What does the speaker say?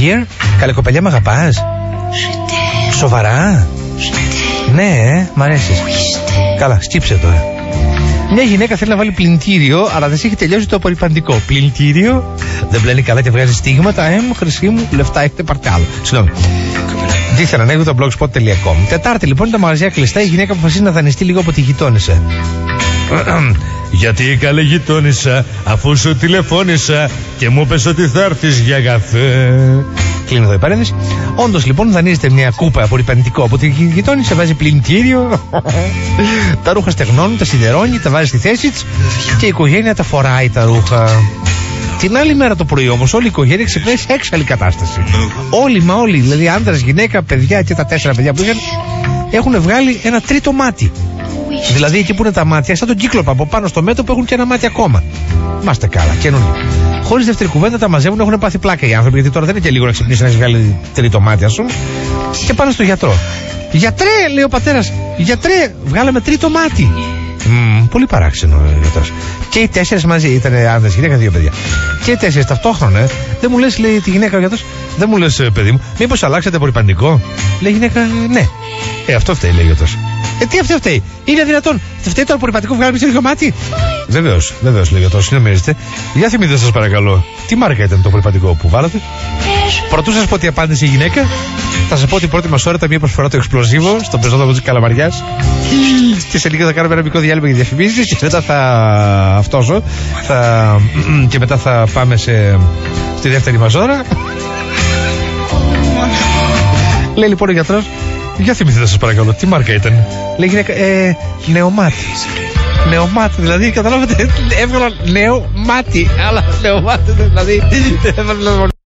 here; Καλέ κοπελιά, με αγαπάς; Σοβαρά; Ναι, ε, μ' αρέσει. Καλά, σκύψε τώρα. Μια γυναίκα θέλει να βάλει πλυντήριο, αλλά δεν σε έχει τελειώσει το απορριπαντικό. Πλυντήριο, δεν πλένει καλά και βγάζει στίγματα. Ε, μου χρυσή μου, λεφτά έχετε πάρτε Συγγνώμη. Τι ήθελα να το blogspot.com. Τετάρτη λοιπόν τα μαγαζιά κλειστά, η γυναίκα αποφασίζει να δανειστεί λίγο από τη γειτόνισσα. Γιατί καλή γειτόνισσα, αφού σου τηλεφώνησα και μου πες ότι θα έρθεις για καφέ. Κλείνω εδώ η παρένθεση. Όντως λοιπόν δανείζεται μια κούπα απορριπαντικό από τη γειτόνισσα, βάζει πλυντήριο. τα ρούχα στεγνώνουν, τα σιδερώνει, τα βάζει στη θέση της και η οικογένεια τα φοράει τα ρούχα. Την άλλη μέρα το πρωί όμως όλη η οικογένεια ξυπνάει σε έξαλλη κατάσταση. Όλοι μα όλοι, δηλαδή άντρας, γυναίκα, παιδιά και τα τέσσερα παιδιά που είχαν, έχουν βγάλει ένα τρίτο μάτι. Δηλαδή εκεί που είναι τα μάτια, σαν τον κύκλοπα από πάνω στο μέτωπο έχουν και ένα μάτι ακόμα. Μάστε καλά, καινούργιο. Χωρίς δεύτερη κουβέντα τα μαζεύουν, έχουν πάθει πλάκα οι άνθρωποι. Γιατί τώρα δεν είναι και λίγο να ξυπνήσεις να έχεις βγάλει τρίτο μάτι, ας πούμε. Και πάνε στο γιατρό. Γιατρέ, λέει ο πατέρας, γιατρέ, βγάλαμε τρίτο μάτι. Mm, πολύ παράξενο ο γιατρός. Και οι τέσσερις μαζί ήταν άντρε, γυναίκα, δύο παιδιά. Και οι τέσσερις ταυτόχρονα, ε. δεν μου λες, λέει τη γυναίκα ο γιατρός, δεν μου λες, παιδί μου, μήπως αλλάξατε απορριπαντικό; Λέει η γυναίκα, ναι. Ε, αυτό φταίει, λέει ο γιατρός. Ε, τι αυτό φταίει. Είναι δυνατόν. Φταίει το απορριπαντικό βγάλει σε λίγο μάτι. Βεβαίως, βεβαίως, λέει ο γιατρό, συνομίζετε. Για θυμηθείτε σας παρακαλώ, τι μάρκα ήταν το απορριπαντικό που βάλατε; Πρωτού σας πω τι απάντησε η γυναίκα, θα σας πω την πρώτη μας ώρα ήταν μια προσφορά του εξπλωσίβο στον πεζόδρομο της Καλαμαριάς. και σε λίγο θα κάνουμε ένα μικρό διάλειμμα για διαφημίσεις και μετά θα αυτόζω. Θα... και μετά θα πάμε σε... στη δεύτερη μας ώρα. Λέει λοιπόν ο γιατρός, για θυμηθείτε σας παρακαλώ, τι μάρκα ήταν; Λέει γυναίκα, ε, νεομάτι. Νεομάτι, δηλαδή καταλάβατε, έβγαλα νέο μάτι. Αλλά νεομάτι, δηλαδή.